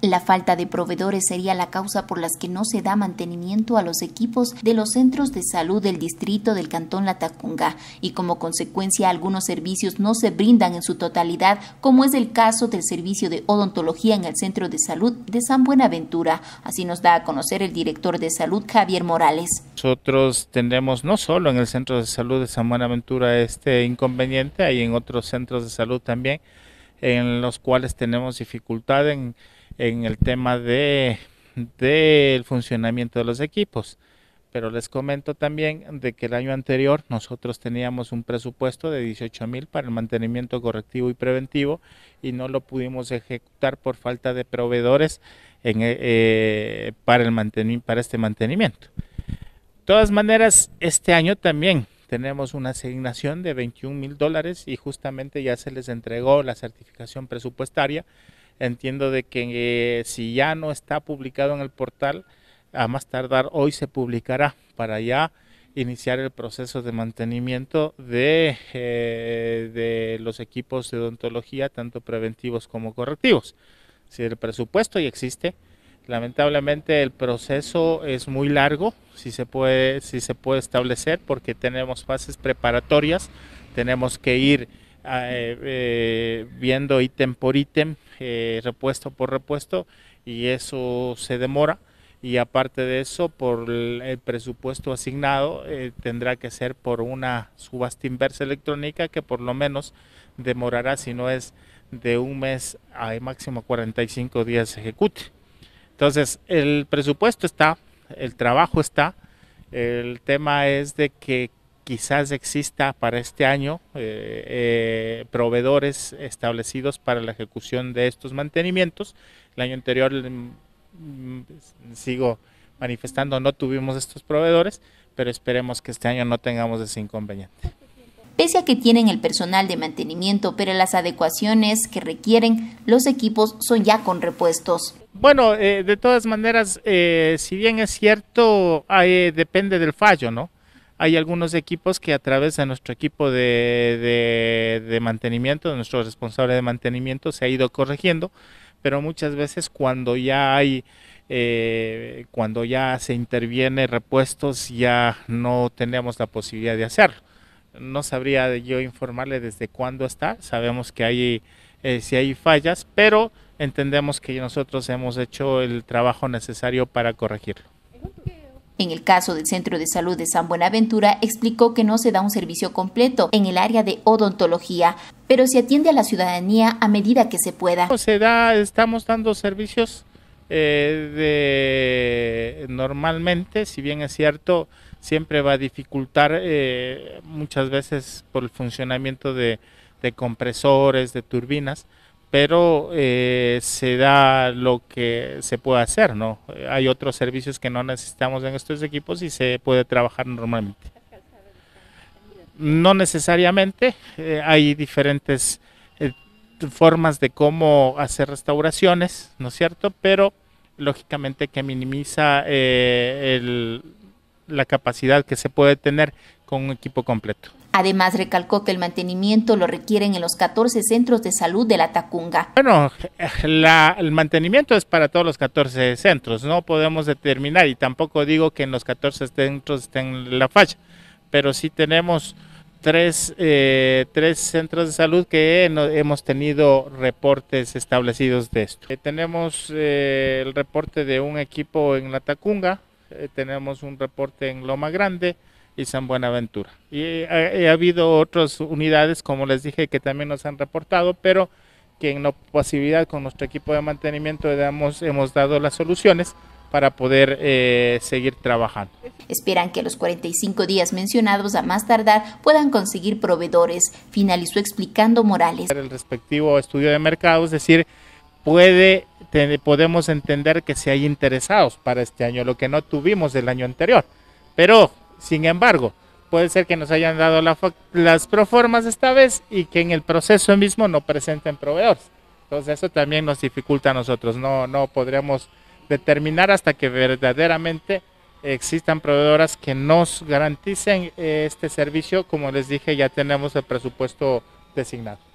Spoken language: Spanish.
La falta de proveedores sería la causa por las que no se da mantenimiento a los equipos de los centros de salud del distrito del Cantón Latacunga y como consecuencia algunos servicios no se brindan en su totalidad, como es el caso del servicio de odontología en el Centro de Salud de San Buenaventura. Así nos da a conocer el director de salud Javier Morales. Nosotros tenemos no solo en el Centro de Salud de San Buenaventura este inconveniente, hay en otros centros de salud también en los cuales tenemos dificultad en en el tema de del funcionamiento de los equipos. Pero les comento también de que el año anterior nosotros teníamos un presupuesto de 18 mil para el mantenimiento correctivo y preventivo y no lo pudimos ejecutar por falta de proveedores en, eh, para, el para este mantenimiento. De todas maneras, este año también tenemos una asignación de 21 mil dólares y justamente ya se les entregó la certificación presupuestaria entiendo de que eh, si ya no está publicado en el portal, a más tardar hoy se publicará para ya iniciar el proceso de mantenimiento de, eh, de los equipos de odontología, tanto preventivos como correctivos. Si el presupuesto ya existe, lamentablemente el proceso es muy largo, si se puede, si se puede establecer, porque tenemos fases preparatorias, tenemos que ir eh, eh, viendo ítem por ítem, eh, repuesto por repuesto, y eso se demora. Y aparte de eso, por el, presupuesto asignado, tendrá que ser por una subasta inversa electrónica que por lo menos demorará, si no es de un mes a máximo 45 días se ejecute. Entonces, el presupuesto está, el trabajo está, el tema es de que quizás exista para este año eh, eh, proveedores establecidos para la ejecución de estos mantenimientos. El año anterior, mm, mm, sigo manifestando, no tuvimos estos proveedores, pero esperemos que este año no tengamos ese inconveniente. Pese a que tienen el personal de mantenimiento, pero las adecuaciones que requieren los equipos son ya con repuestos. Bueno, eh, de todas maneras, si bien es cierto, depende del fallo, ¿no? Hay algunos equipos que a través de nuestro equipo de, mantenimiento, de nuestro responsable de mantenimiento, se ha ido corrigiendo, pero muchas veces cuando ya hay, eh, cuando ya se interviene repuestos, ya no tenemos la posibilidad de hacerlo. No sabría yo informarle desde cuándo está, sabemos que hay, eh, si hay fallas, pero entendemos que nosotros hemos hecho el trabajo necesario para corregirlo. En el caso del Centro de Salud de San Buenaventura, explicó que no se da un servicio completo en el área de odontología, pero se atiende a la ciudadanía a medida que se pueda. Se da, estamos dando servicios eh, normalmente, si bien es cierto, siempre va a dificultar eh, muchas veces por el funcionamiento de compresores, de turbinas, pero eh, se da lo que se puede hacer, ¿no? Hay otros servicios que no necesitamos en estos equipos y se puede trabajar normalmente. No necesariamente, eh, hay diferentes eh, formas de cómo hacer restauraciones, ¿no es cierto? Pero lógicamente que minimiza la capacidad que se puede tener con un equipo completo. Además, recalcó que el mantenimiento lo requieren en los 14 centros de salud de la Tacunga. Bueno, el mantenimiento es para todos los 14 centros, no podemos determinar y tampoco digo que en los 14 centros estén la falla, pero sí tenemos tres, eh, tres centros de salud que hemos tenido reportes establecidos de esto. Eh, tenemos eh, el reporte de un equipo en la Tacunga, tenemos un reporte en Loma Grande, y San Buenaventura. Y ha, habido otras unidades, como les dije, que también nos han reportado, pero que en la posibilidad con nuestro equipo de mantenimiento hemos, hemos dado las soluciones para poder eh, seguir trabajando. Esperan que los 45 días mencionados a más tardar puedan conseguir proveedores, finalizó explicando Morales. El respectivo estudio de mercado, es decir, puede, podemos entender que si hay interesados para este año, lo que no tuvimos el año anterior, pero sin embargo, puede ser que nos hayan dado las proformas esta vez y que en el proceso mismo no presenten proveedores. Entonces eso también nos dificulta a nosotros. No, no podríamos determinar hasta que verdaderamente existan proveedoras que nos garanticen este servicio. Como les dije, ya tenemos el presupuesto designado.